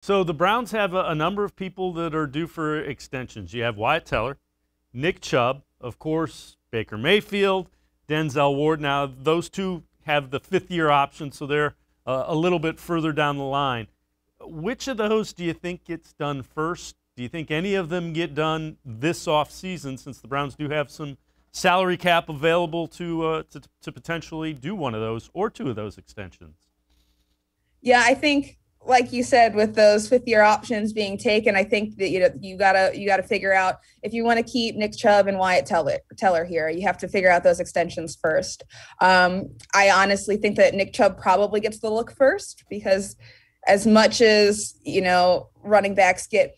So the Browns have a, a, number of people that are due for extensions. You have Wyatt Teller, Nick Chubb, of course, Baker Mayfield, Denzel Ward. Now, those two have the fifth year option, so they're uh, a little bit further down the line. Which of those do you think gets done first? Do you think any of them get done this offseason since the Browns do have some salary cap available to, uh, to, to potentially do one of those or two of those extensions? Yeah, I think like you said with those fifth year options being taken i think that you know you gotta you gotta figure out if you want to keep nick chubb and wyatt teller, teller here you have to figure out those extensions first. Um, i honestly think that nick chubb probably gets the look first because as much as you know running backs get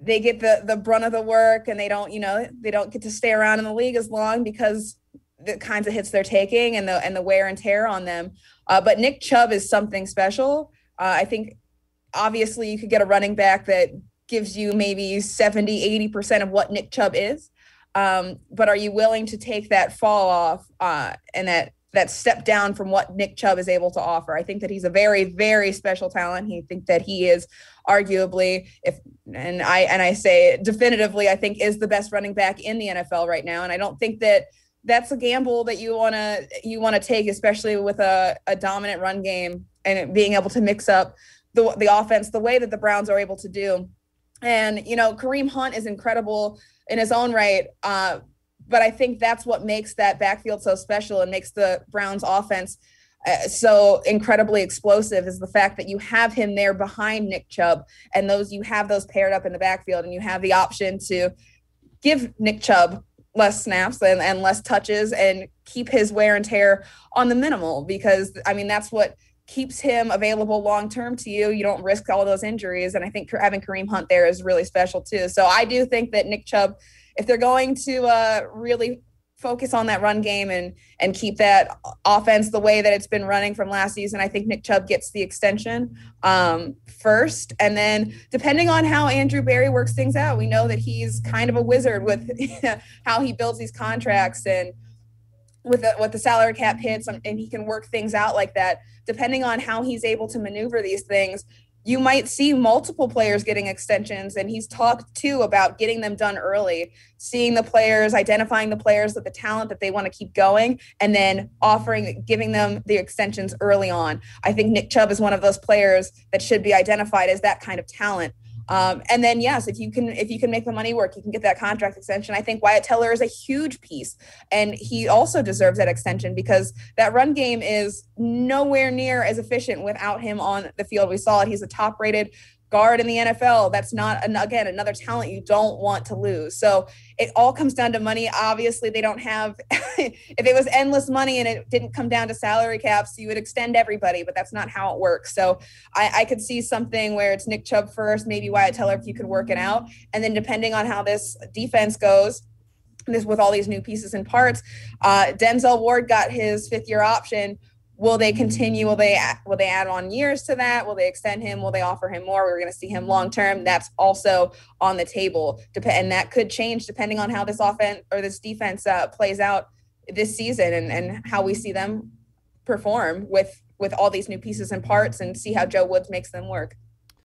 they get the the brunt of the work and they don't you know they don't get to stay around in the league as long because the kinds of hits they're taking and the and the wear and tear on them. Uh, but nick chubb is something special uh, I think obviously you could get a running back that gives you maybe 70, 80% of what Nick Chubb is. Um, but are you willing to take that fall off uh, and that that step down from what Nick Chubb is able to offer? I think that he's a very, very special talent. He think that he is arguably, if and I and I say definitively, I think is the best running back in the NFL right now. And I don't think that that's a gamble that you want to you want to take, especially with a, a dominant run game and being able to mix up the the offense the way that the Browns are able to do. And you know, Kareem Hunt is incredible in his own right. Uh, but I think that's what makes that backfield so special and makes the Browns offense uh, so incredibly explosive is the fact that you have him there behind Nick Chubb and those you have those paired up in the backfield and you have the option to give Nick Chubb less snaps and, and less touches and keep his wear and tear on the minimal because I mean that's what keeps him available long term to you. You don't risk all those injuries. And I think having Kareem Hunt there is really special too. So I do think that Nick Chubb, if they're going to uh, really focus on that run game and and keep that offense the way that it's been running from last season, I think Nick Chubb gets the extension um, first. And then depending on how Andrew Berry works things out, we know that he's kind of a wizard with how he builds these contracts and with the, with the salary cap hits and he can work things out like that depending on how he's able to maneuver these things you might see multiple players getting extensions. And he's talked too about getting them done early seeing the players identifying the players with the talent that they want to keep going and then offering giving them the extensions early on. I think nick chubb is one of those players that should be identified as that kind of talent um, and then yes, if you can if you can make the money work, you can get that contract extension. I think Wyatt Teller is a huge piece, and he also deserves that extension because that run game is nowhere near as efficient without him on the field. We saw it; he's a top rated guard in the NFL. That's not an, again another talent you don't want to lose. So it all comes down to money. Obviously, they don't have. if it was endless money and it didn't come down to salary caps, you would extend everybody, but that's not how it works. So I, I could see something where it's Nick Chubb first, maybe Wyatt Teller if you could work it out, and then depending on how this defense goes. This with all these new pieces and parts, uh, Denzel Ward got his fifth year option will they continue? Will they will they add on years to that? Will they extend him? Will they offer him more? We're going to see him long term. That's also on the table. And that could change depending on how this offense or this defense uh, plays out this season and, and how we see them perform with with all these new pieces and parts and see how joe woods makes them work